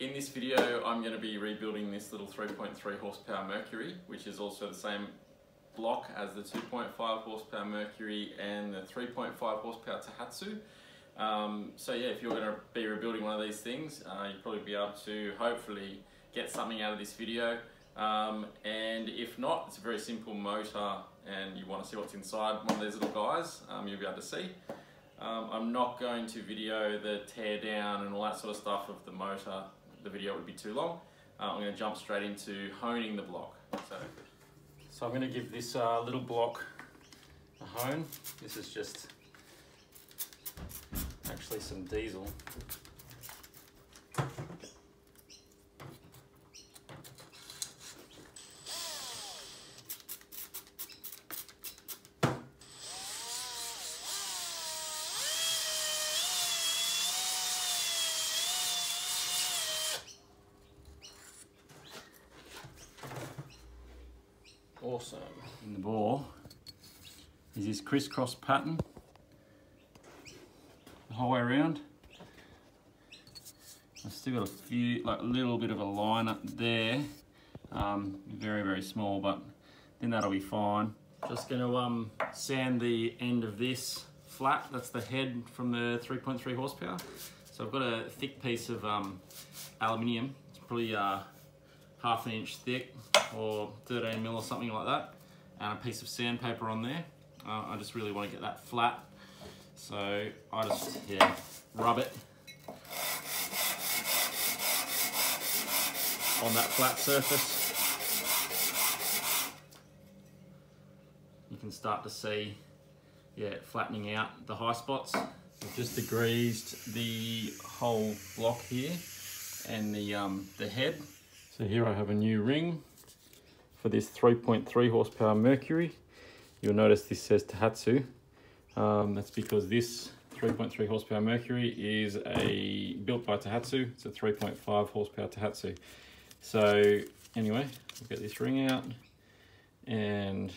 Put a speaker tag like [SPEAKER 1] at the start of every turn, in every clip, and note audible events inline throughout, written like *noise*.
[SPEAKER 1] In this video, I'm going to be rebuilding this little 3.3 horsepower Mercury, which is also the same block as the 2.5 horsepower Mercury and the 3.5 horsepower Tohatsu. Um, so yeah, if you're going to be rebuilding one of these things, uh, you'll probably be able to hopefully get something out of this video. Um, and if not, it's a very simple motor and you want to see what's inside one of these little guys, um, you'll be able to see. Um, I'm not going to video the tear down and all that sort of stuff of the motor. The video would be too long. Uh, I'm going to jump straight into honing the block. So, so I'm going to give this uh, little block a hone. This is just actually some diesel. Awesome. In the bore is this crisscross pattern the whole way around. I've still got a few, like a little bit of a line up there. Um, very, very small, but then that'll be fine. Just gonna um, sand the end of this flat. That's the head from the 3.3 horsepower. So I've got a thick piece of um, aluminium. It's probably uh, half an inch thick or 13 mil or something like that. And a piece of sandpaper on there. Uh, I just really want to get that flat. So I just, yeah, rub it on that flat surface. You can start to see, yeah, flattening out the high spots. I've just degreased the whole block here and the, um, the head. So here I have a new ring for this 3.3 horsepower Mercury. You'll notice this says Tohatsu. Um, that's because this 3.3 horsepower Mercury is a built by Tohatsu. It's a 3.5 horsepower Tohatsu. So anyway, we'll get this ring out and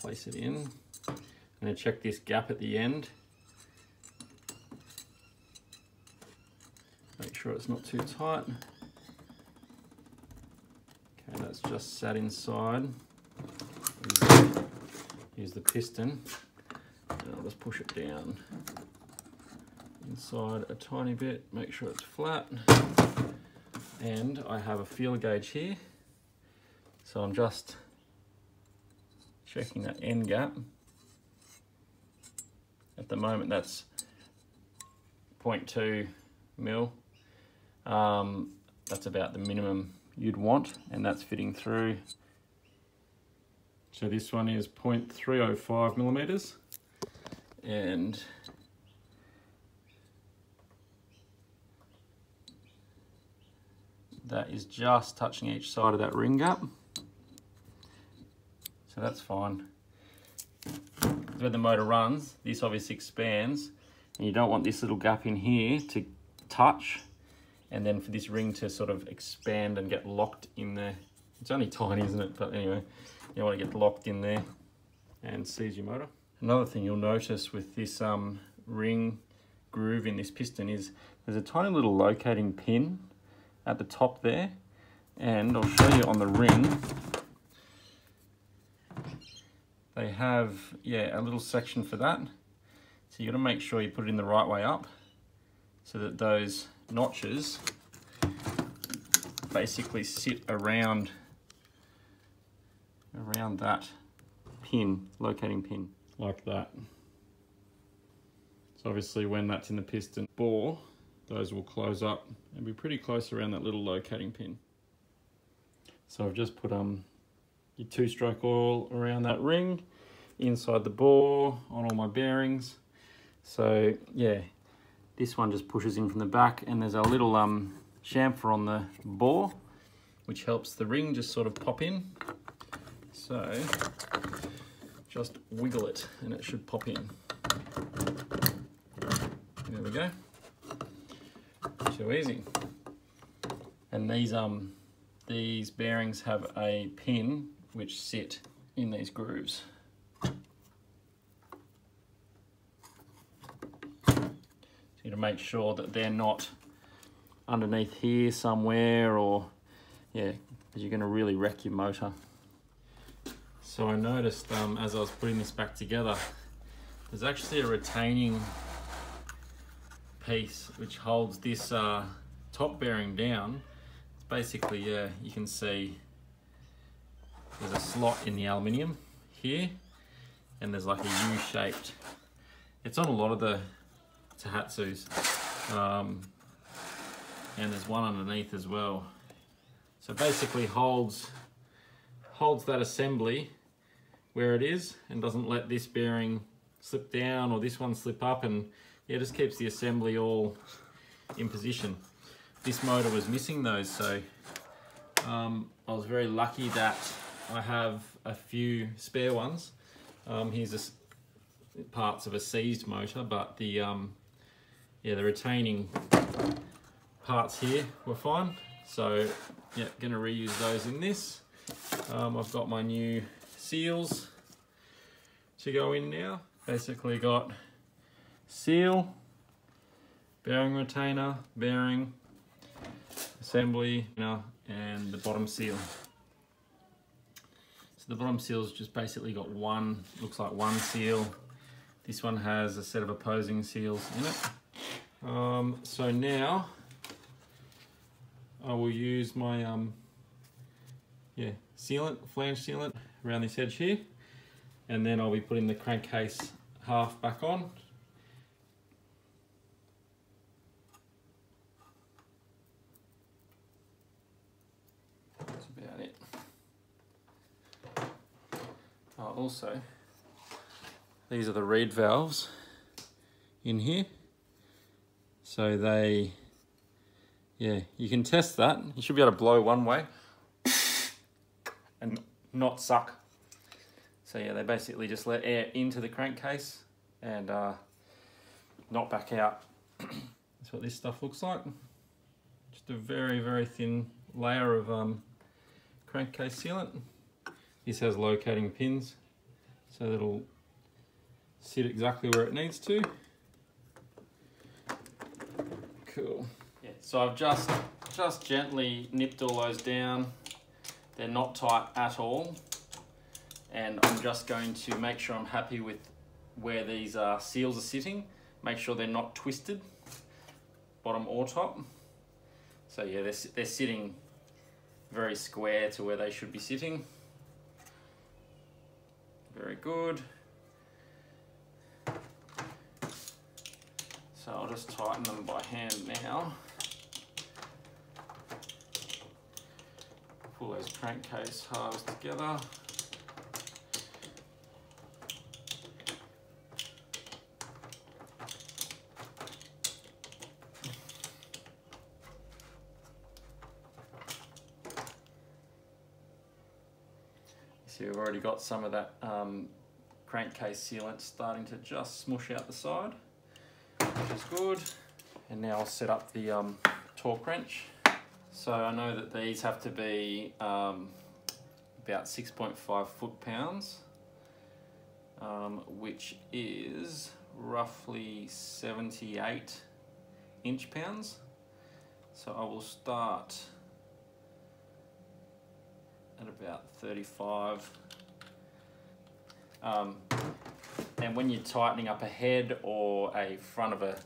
[SPEAKER 1] place it in. I'm to check this gap at the end. Make sure it's not too tight. Okay, that's just sat inside. Use the piston. And I'll just push it down inside a tiny bit, make sure it's flat. And I have a feel gauge here. So I'm just checking that end gap. At the moment that's 0.2 mil. Um, that's about the minimum you'd want and that's fitting through. So this one is 0.305 millimeters and that is just touching each side of that ring gap. So that's fine. When the motor runs, this obviously expands and you don't want this little gap in here to touch and then for this ring to sort of expand and get locked in there. It's only tiny, isn't it? But anyway, you want to get locked in there and seize your motor. Another thing you'll notice with this um, ring groove in this piston is there's a tiny little locating pin at the top there and I'll show you on the ring they have yeah a little section for that so you got to make sure you put it in the right way up so that those notches basically sit around around that pin, locating pin, like that. So obviously when that's in the piston bore, those will close up and be pretty close around that little locating pin. So I've just put um your two-stroke oil around that ring, inside the bore, on all my bearings. So yeah, this one just pushes in from the back and there's a little um, chamfer on the bore which helps the ring just sort of pop in. So just wiggle it and it should pop in. There we go. Too easy. And these um these bearings have a pin which sit in these grooves. Make sure that they're not
[SPEAKER 2] underneath here somewhere or yeah, you're going to really wreck your motor. So I noticed um, as I was putting this back together, there's actually a retaining piece which holds this uh, top bearing down. It's basically, yeah, you can see there's a slot in the aluminium here and there's like a U-shaped. It's on a lot of the Tohatsus. Um, and there's one underneath as well. So basically holds holds that assembly where it is and doesn't let this bearing slip down or this one slip up and yeah, just keeps the assembly all in position. This motor was missing those, so um, I was very lucky that I have a few spare ones. Um, here's a, parts of a seized motor, but the um, yeah the retaining parts here were fine. So yeah, gonna reuse those in this. Um, I've got my new seals to go in now. Basically got seal, bearing retainer, bearing, assembly, you know, and the bottom seal. So the bottom seal's just basically got one, looks like one seal. This one has a set of opposing seals in it. Um, so now I will use my um, yeah sealant, flange sealant around this edge here, and then I'll be putting the crankcase half back on that's about it. also, these are the reed valves in here. So they, yeah, you can test that. You should be able to blow one way and not suck. So yeah, they basically just let air into the crankcase and uh, not back out. *clears throat* That's what this stuff looks like. Just a very, very thin layer of um, crankcase sealant. This has locating pins so that'll sit exactly where it needs to. Cool. Yeah, so I've just, just gently nipped all those down. They're not tight at all. And I'm just going to make sure I'm happy with where these uh, seals are sitting. Make sure they're not twisted, bottom or top. So yeah, they're, they're sitting very square to where they should be sitting. Very good. So I'll just tighten them by hand now. Pull those crankcase halves together. See, we've already got some of that um, crankcase sealant starting to just smush out the side, which is good. And now I'll set up the um, torque wrench. So I know that these have to be um, about 6.5 foot-pounds, um, which is roughly 78 inch pounds. So I will start at about 35. Um, and when you're tightening up a head or a front of a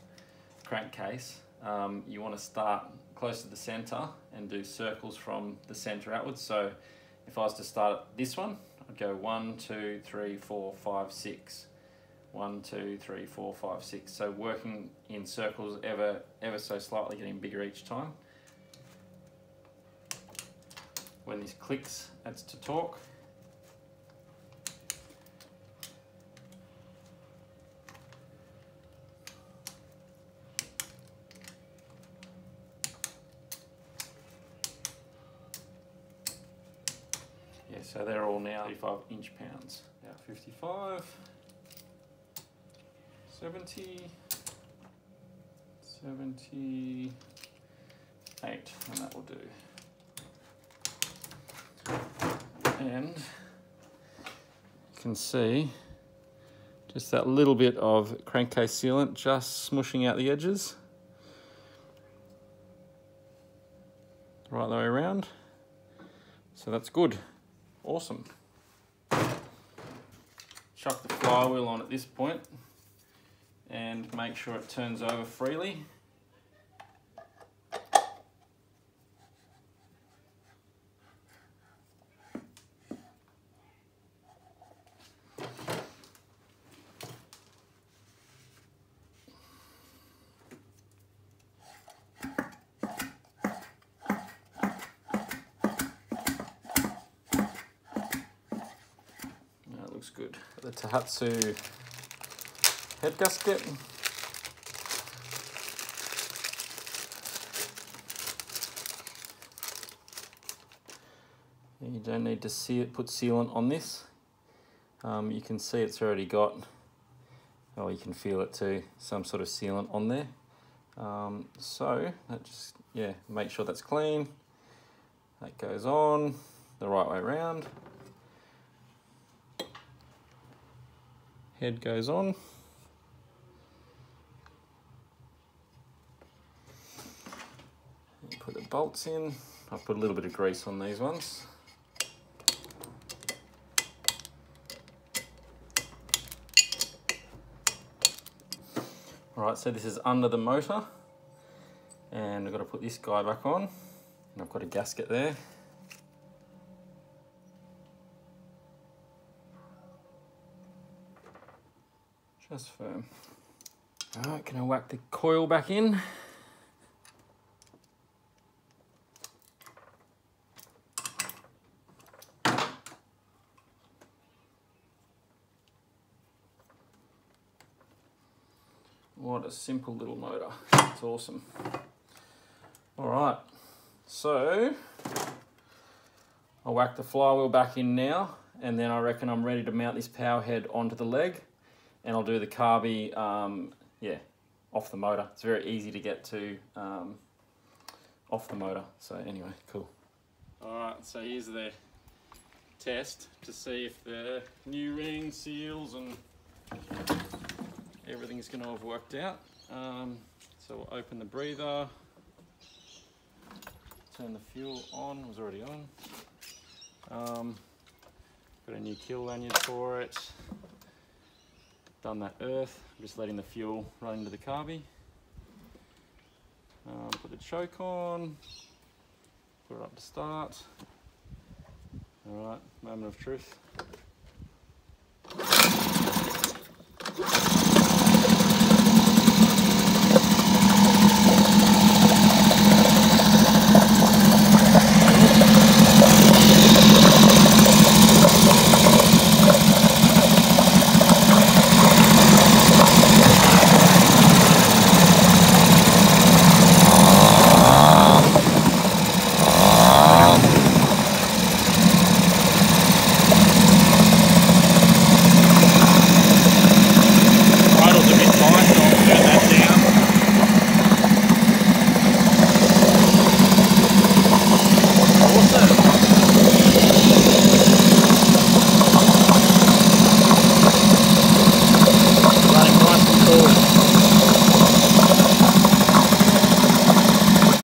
[SPEAKER 2] crankcase, um, you want to start close to the center and do circles from the center outwards. So if I was to start this one, I'd go one, two, three, four, five, six. One, two, three, four, five, six. So working in circles ever, ever so slightly, getting bigger each time when this clicks, that's to torque. Yeah, so they're all now 55 inch pounds. Now 55, 70, 78, and that will do. and you can see just that little bit of crankcase sealant just smushing out the edges. right the way around. So that's good. Awesome. Chuck the flywheel on at this point and make sure it turns over freely. That good. The Tohatsu head gasket. You don't need to see it, put sealant on this. Um, you can see it's already got, oh you can feel it too, some sort of sealant on there. Um, so that just, yeah, make sure that's clean. That goes on the right way around. Head goes on. Put the bolts in. I've put a little bit of grease on these ones. All right, so this is under the motor and I've got to put this guy back on and I've got a gasket there. Just firm. All right, can I whack the coil back in? What a simple little motor. It's awesome. All right, so I'll whack the flywheel back in now and then I reckon I'm ready to mount this power head onto the leg and I'll do the carby, um, yeah, off the motor. It's very easy to get to um, off the motor. So anyway, cool. All right, so here's the test to see if the new ring seals and everything's going to have worked out. Um, so we'll open the breather, turn the fuel on, it was already on. Um, got a new kill lanyard for it. Done that earth, I'm just letting the fuel run into the carby. Um, put the choke on, put it up to start. All right, moment of truth.